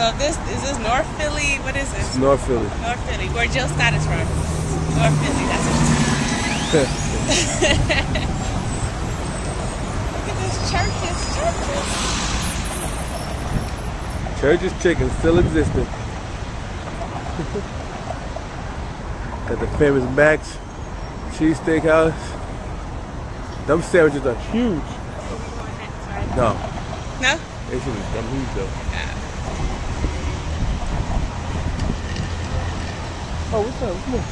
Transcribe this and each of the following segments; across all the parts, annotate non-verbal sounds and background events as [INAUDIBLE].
So this is this North Philly. What is this? North Philly. North Philly, where Jill Scott is from. North Philly. That's what. [LAUGHS] Look at this church. churches, churches. Church's Chicken still existing. At the famous Max Cheese Steakhouse. Them sandwiches are huge. No, No. they should be them huge though. Oh, what's up? Come on.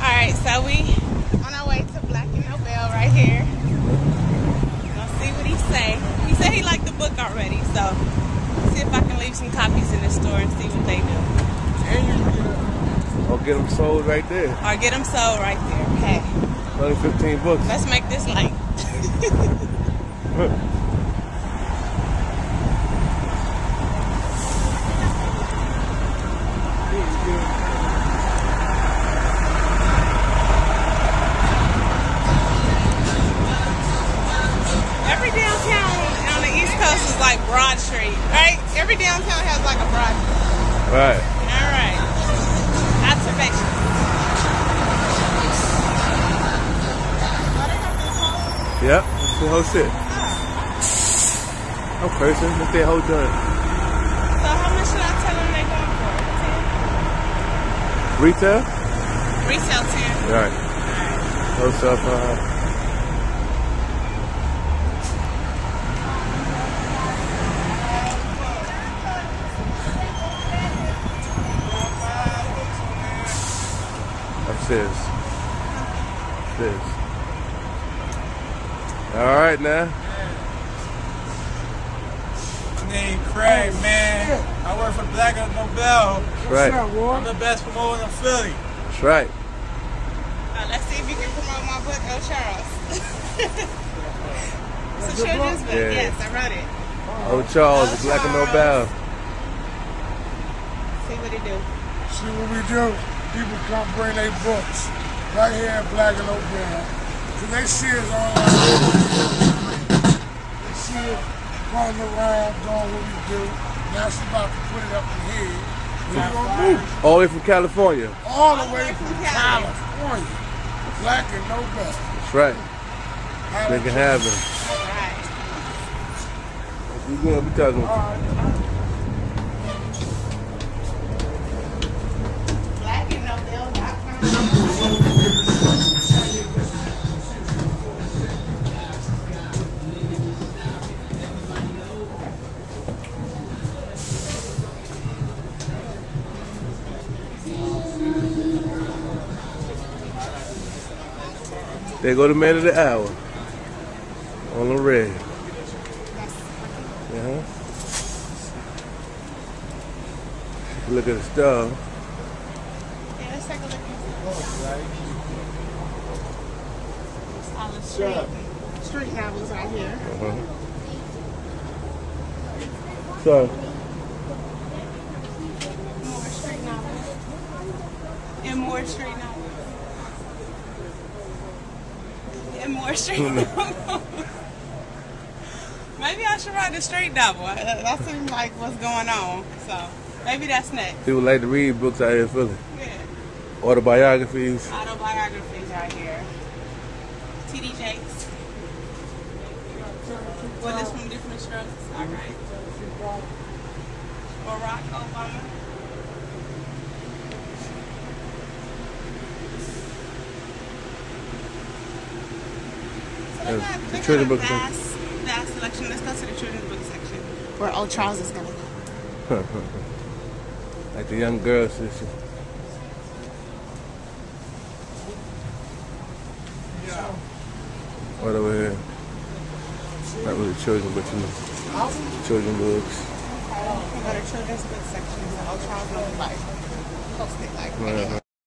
All right, so we on our way to Black and Nobel right here. Gonna see what he say. He said he liked the book already, so see if I can leave some copies in the store and see what they do, I'll get them sold right there. or get them sold right there. Okay, Only 15 bucks. let's make this light. [LAUGHS] like Broad Street, right? Every downtown has like a Broad Street. Right. All right. Observation. Yep, that's the whole shit. Oh. No person, that's their whole done. So how much should I tell them they're going for? Ten? Retail? Retail 10. Right. All right. Wholesale 5. says. This. All right now. My name Craig, oh, man. I work for Black and Nobel. That's right. I'm the best promoter in Philly. That's right. Let's see if you can promote my book, El Charles. [LAUGHS] it's a children's book. Yeah. Yes, I wrote it. Oh, oh Charles, Black and Nobel. See what it do. See what we do. People come bring their books right here at Black and Nobel. Cause they see us online. They see us running around doing what we do. Now she's about to put it up in here. We're gonna move All the way from California. all the way from California. Black and Nobel. That's right. Make it happen. All right. We good. We talking. There go the man of the hour. On the red. Yeah. Look at the stuff. Yeah, let's take a look at all the street, street novels right here. Uh-huh. So, More street novels. And more street novels. Street. [LAUGHS] Maybe I should write a street novel. Uh, That seems like what's going on. So maybe that's next. people like to read books out here in Philly. Yeah. Autobiographies. Autobiographies right here. T.D. Jakes. Well, this from different strokes. All right. Barack Obama. So they Uh, the children's book section. vast, vast selection. Let's go to the children's book section where old Charles is going to go. [LAUGHS] like the young girls girl sister. Right over here. Not really children, but you know, children books. We go to children's book section where old Charles will like it like Uh-huh.